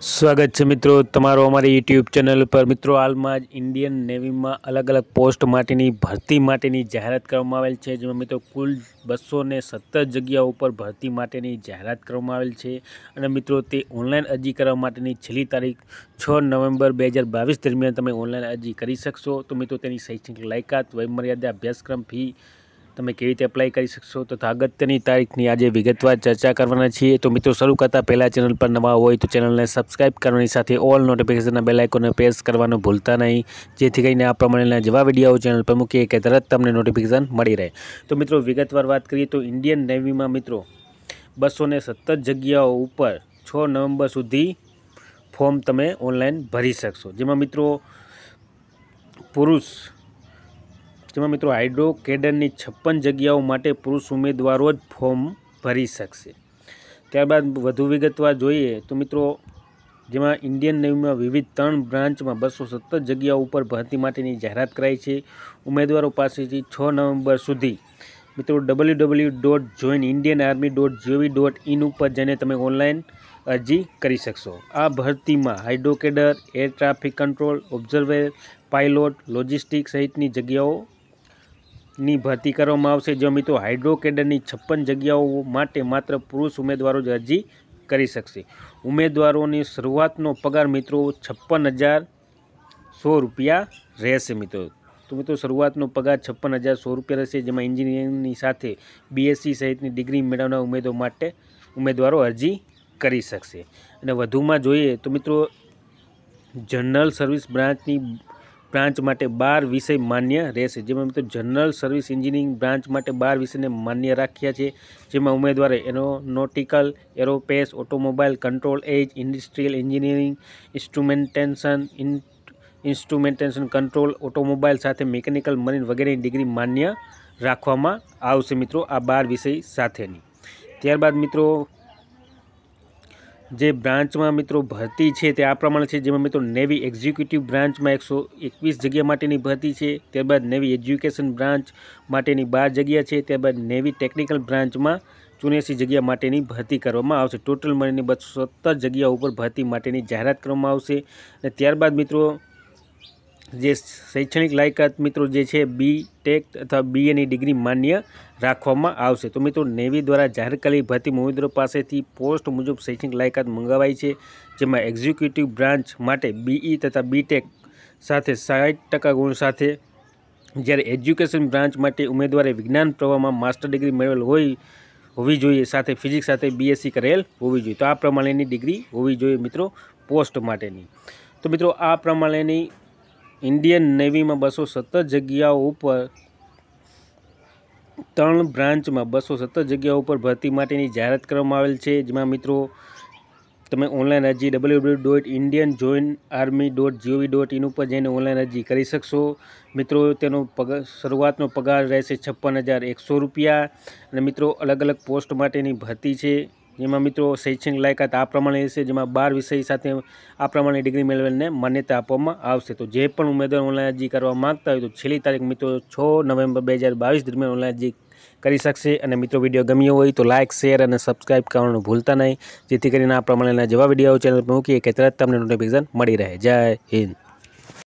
સ્વાગત છે મિત્રો તમારો અમારી યુટ્યુબ ચેનલ પર. મિત્રો, હાલમાં જ ઇન્ડિયન નેવીમાં અલગ અલગ પોસ્ટ માટેની, ભરતી માટેની જાહેરાત કરવામાં આવેલ છે. જેમાં મિત્રો, કુલ બસો ને સત્તર જગ્યા ઉપર ભરતી માટેની જાહેરાત કરવામાં આવેલ છે. અને મિત્રો, તે ઓનલાઈન અરજી કરવા માટેની છેલ્લી તારીખ છ નવેમ્બર બે હજાર બાવીસ દરમિયાન તમે ઓનલાઈન અરજી કરી શકશો. તો મિત્રો, તેની શૈક્ષણિક લાયકાત, વયમર્યાદા, અભ્યાસક્રમ, ફી તમે કેવી રીતે એપ્લાય કરી શકશો? તથા અગત્યની તારીખની આજે વિગતવાર ચર્ચા કરવાના છીએ. તો મિત્રો, શરૂ કરતાં પહેલાં ચેનલ પર નવા હોય તો ચેનલને સબસ્ક્રાઇબ કરવાની સાથે ઓલ નોટિફિકેશનના બેલાઇકોને પ્રેસ કરવાનું ભૂલતા નહીં. જેથી કરીને આ પ્રમાણેના જેવા વીડિયો ચેનલ પર મૂકીએ કે તરત તમને નોટિફિકેશન મળી રહે. તો મિત્રો, વિગતવાર વાત કરીએ તો ઇન્ડિયન નેવીમાં મિત્રો, બસો સત્તર જગ્યાઓ ઉપર છ નવેમ્બર સુધી ફોર્મ તમે ઓનલાઈન ભરી શકશો. જેમાં મિત્રો, પુરુષ જેમાં મિત્રો હાઇડ્રો કેડરની છપ્પન જગ્યાઓ માટે પુરુષ ઉમેદવારો જ ફોર્મ ભરી શકશે. ત્યારબાદ વધુ વિગતવાર જોઈએ તો મિત્રો જેમાં ઇન્ડિયન નેવીમાં વિવિધ ત્રણ બ્રાન્ચમાં બસો સત્તર જગ્યાઓ ઉપર ભરતી માટેની જાહેરાત કરાઈ છે. ઉમેદવારો પાસેથી છ નવેમ્બર સુધી મિત્રો W W dot join Indian army dot G O V dot in ઉપર જઈને તમે ઓનલાઈન અરજી કરી શકશો. આ ભરતીમાં hydro cadre air traffic control, observer, pilot logistic સહિતની જગ્યાઓ ની ભરતી કરવામાં આવશે. જો મિત્રો હાઇડ્રોકેડરની છપ્પન જગ્યાઓ માટે માત્ર પુરુષ ઉમેદવારો જ અરજી કરી શકશે. ઉમેદવારોની શરૂઆતનો પગાર મિત્રો છપ્પન હજાર સો રૂપિયા રહેશે મિત્રો. તો મિત્રો શરૂઆતનો પગાર છપ્પન હજાર સો રૂપિયા રહેશે. જેમાં એન્જિનિયરિંગની સાથે બીએસસી સહિતની ડિગ્રી મેળવનાર ઉમેદો માટે ઉમેદવારો અરજી કરી શકશે. અને વધુમાં જોઈએ તો મિત્રો જનરલ સર્વિસ બ્રાન્ચની બ્રાન્ચ માટે બાર વિષય માન્ય રહેશે. જેમાં મિત્રો જનરલ સર્વિસ એન્જિનિયરિંગ બ્રાન્ચ માટે બાર વિષયને માન્ય રાખ્યા છે. જેમાં ઉમેદવારે એરોનોટિકલ, એરોપેસ ઓટોમોબાઈલ કંટ્રોલ, એજ, industrial engineering, instrumentation instrumentation, control automobile સાથે મિકેનિકલ મરીન વગેરેની ડિગ્રી માન્ય રાખવામાં આવશે મિત્રો આ બાર વિષય સાથેની. ત્યારબાદ મિત્રો જે બ્રાન્ચમાં મિત્રો ભરતી છે તે આ પ્રમાણે છે, જેમાં મિત્રો નેવી એક્ઝિક્યુટિવ બ્રાન્ચમાં એકસો એકવીસ જગ્યા માટેની ભરતી છે, ત્યારબાદ નેવી એજ્યુકેશન બ્રાન્ચ માટેની બાર જગ્યા છે, ત્યારબાદ નેવી ટેકનિકલ બ્રાન્ચમાં ચોર્યાસી જગ્યા માટેની ભરતી કરવામાં આવશે. ટોટલ મળીને બસો સત્તર જગ્યા ઉપર ભરતી માટેની જાહેરાત કરવામાં આવશે. અને ત્યારબાદ મિત્રો જે શૈક્ષણિક લાયકાત મિત્રો જે છે બી ટેક અથવા બીએની ડિગ્રી માન્ય રાખવામાં આવશે. તો મિત્રો નેવી દ્વારા જાહેર કરેલી ભરતી ઉમેદવારો પાસેથી પોસ્ટ મુજબ શૈક્ષણિક લાયકાત મંગાવાઈ છે, જેમાં એક્ઝિક્યુટિવ બ્રાન્ચ માટે બીઈ તથા બીટેક સાથે સાઠ ટકા ગુણ સાથે જ્યારે એજ્યુકેશન બ્રાન્ચ માટે ઉમેદવારે વિજ્ઞાન પ્રવાહમાં માસ્ટર ડિગ્રી મેળવેલ હોય, હોવી જોઈએ. સાથે ફિઝિક્સ સાથે બીએસસી કરેલ હોવી જોઈએ. તો આ પ્રમાણેની ડિગ્રી હોવી જોઈએ મિત્રો પોસ્ટ માટેની. તો મિત્રો આ પ્રમાણેની ઇન્ડિયન નેવીમાં બસો સત્તર જગ્યાઓ ઉપર, ત્રણ બ્રાન્ચમાં બસો સત્તર જગ્યાઓ ઉપર ભરતી માટેની જાહેરાત કરવામાં આવેલ છે. જેમાં મિત્રો, તમે ઓનલાઈન અરજી W W dot Indian join army dot G O V dot in ઉપર જઈને ઓનલાઈન અરજી કરી શકશો. મિત્રો, તેનો પગાર શરૂઆતનો પગાર રહેશે છપ્પન હજાર એકસો રૂપિયા. અને મિત્રો અલગ અલગ પોસ્ટ માટેની ભરતી છે. જેમાં મિત્રો શૈક્ષણિક લાયકાત આ પ્રમાણે હશે જેમાં બાર વિષય સાથે આ પ્રમાણે ડિગ્રી મેળવેલને માન્યતા આપવામાં આવશે. તો જે પણ ઉમેદવાર ઓનલાઈન અરજી કરવા માગતા હોય તો છેલ્લી તારીખ મિત્રો છ નવેમ્બર બે હજાર બાવીસ દરમિયાન ઓનલાઈન અરજી કરી શકશે. અને મિત્રો વીડિયો ગમ્યો હોય તો લાઇક શેર અને સબસ્ક્રાઇબ કરવાનું ભૂલતા નહીં. જેથી કરીને આ પ્રમાણેના જેવા વીડિયો ચેનલ પર મૂકીએ કે તરત તમને નોટિફિકેશન મળી રહે. જય હિન્દ.